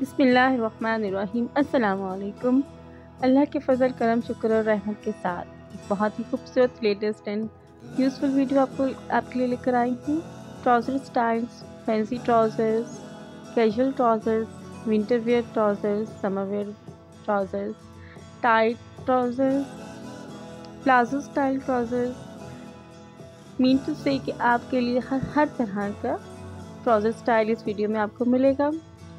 बसमीम अल्लाम अल्लाह के फ़ज़ल, करम, शुक्र और रहमत के साथ एक बहुत ही खूबसूरत लेटेस्ट एंड यूज़फुल वीडियो आपको आपके लिए लेकर आई हूँ। Trouser styles, fancy trousers, casual trousers, winter wear trousers, summer wear trousers, tight trousers, palazzo style trousers. Mean to say कि आपके लिए हर हर तरह का ट्राउज़र स्टाइल इस वीडियो में आपको मिलेगा।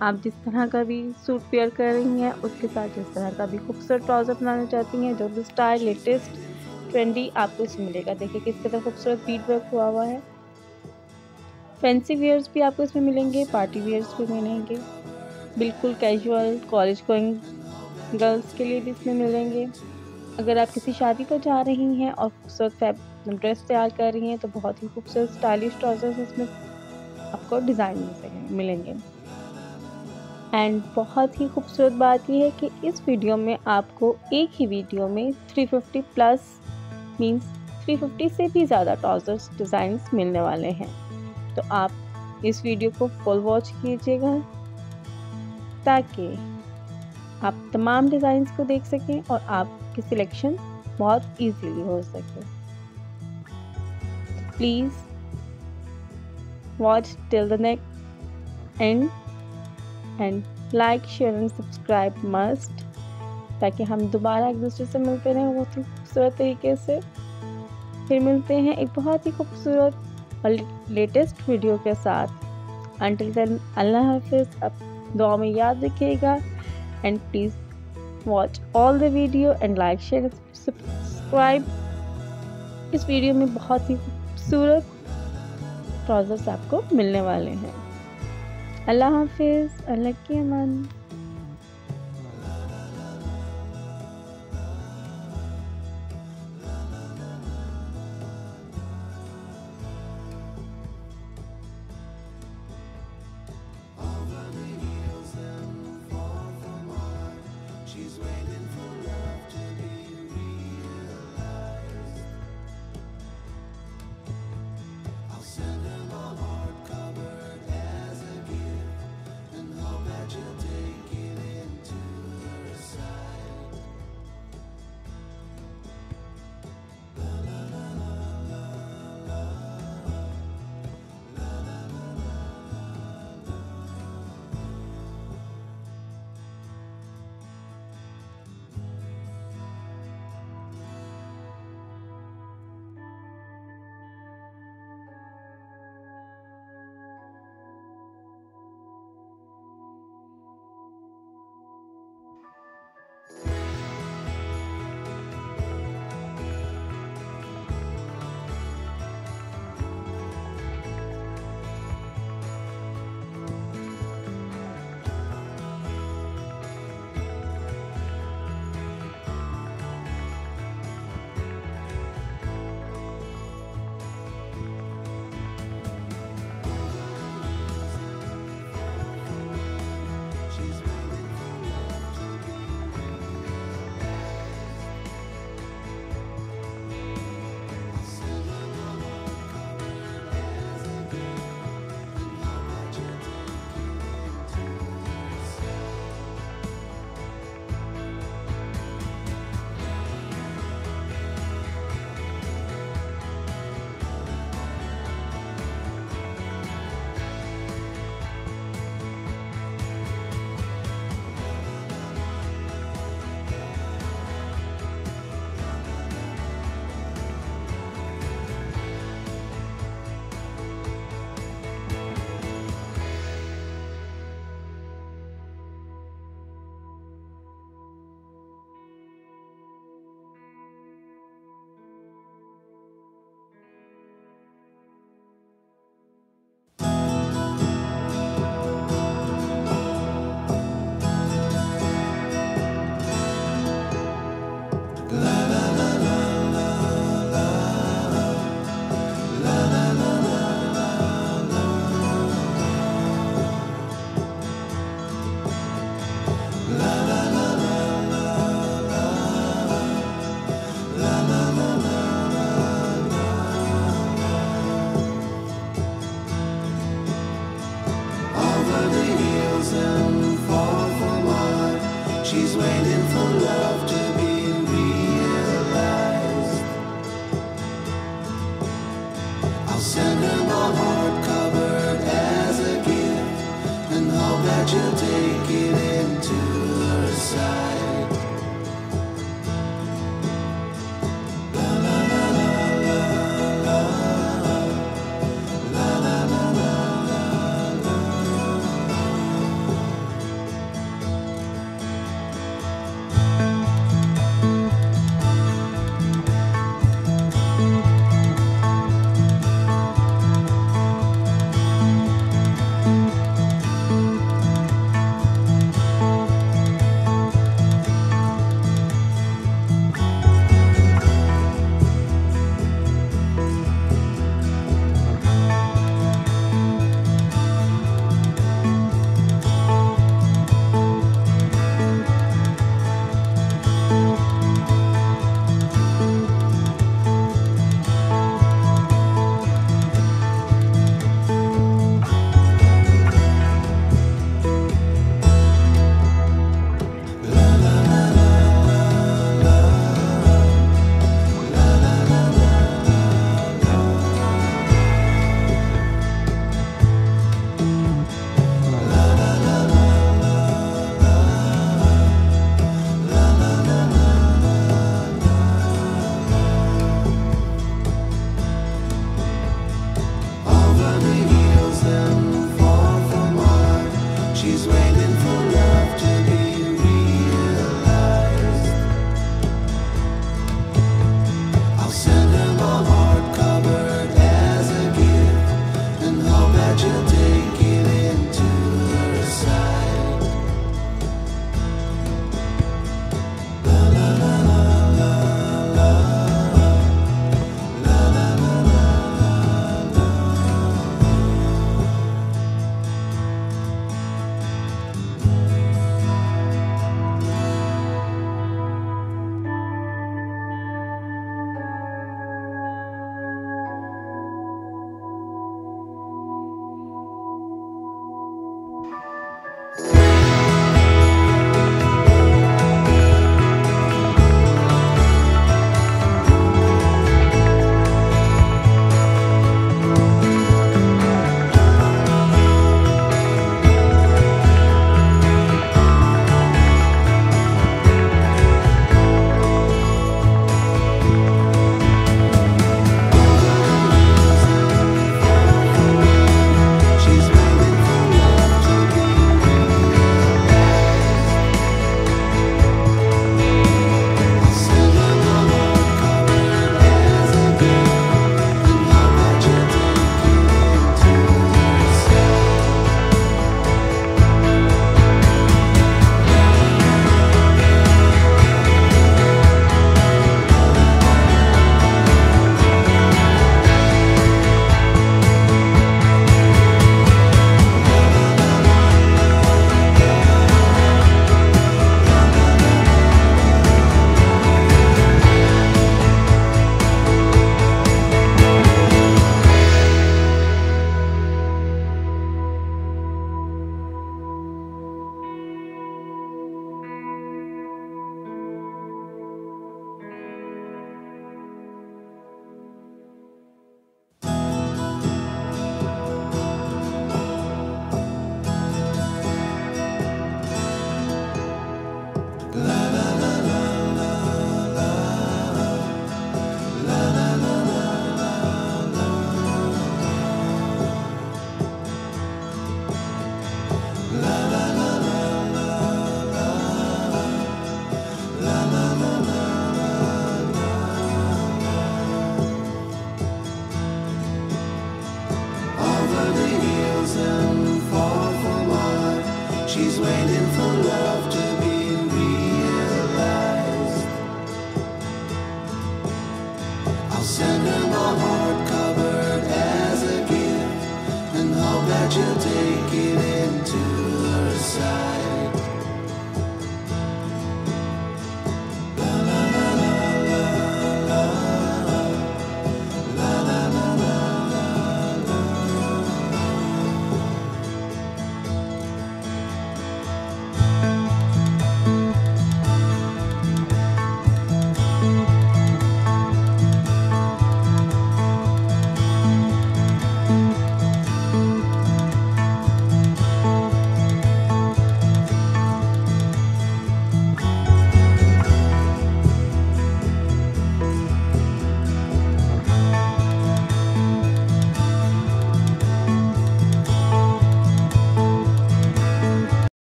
आप जिस तरह का भी सूट पेयर कर रही हैं, उसके साथ जिस तरह का भी खूबसूरत ट्राउज़र बनाना चाहती हैं, जो भी स्टाइल लेटेस्ट ट्रेंडी आपको इसमें मिलेगा। देखिए किस तरह खूबसूरत बीट वर्क हुआ हुआ है। फैंसी वेयर्स भी आपको इसमें मिलेंगे पार्टी वेयर्स भी मिलेंगे। बिल्कुल कैजुअल कॉलेज गोइंग गर्ल्स के लिए भी इसमें मिलेंगे। अगर आप किसी शादी पर जा रही हैं और खूबसूरत ड्रेस तैयार कर रही हैं तो बहुत ही खूबसूरत स्टाइलिश ट्राउज़र्स इसमें आपको डिज़ाइन मिलेंगे। एंड बहुत ही खूबसूरत बात यह है कि इस वीडियो में आपको एक ही वीडियो में 350 प्लस मींस 350 से भी ज़्यादा ट्राउज़र्स डिज़ाइंस मिलने वाले हैं। तो आप इस वीडियो को फुल वॉच कीजिएगा ताकि आप तमाम डिज़ाइंस को देख सकें और आपकी सिलेक्शन बहुत इजीली हो सके। Please watch till the next end end like, share and subscribe must, ताकि हम दोबारा एक दूसरे से मिलते रहें बहुत ही खूबसूरत तरीके से। फिर मिलते हैं एक बहुत ही खूबसूरत और लेटेस्ट वीडियो के साथ। अंटिल देन अल्लाह हाफिज़। अब दुआ में याद रखिएगा and please watch all the video and like, share subscribe इस वीडियो में बहुत ही खूबसूरत ट्राउज़र्स आपको मिलने वाले हैं। अल्लाह हाफिज़ अल्लाह की अमान Send him a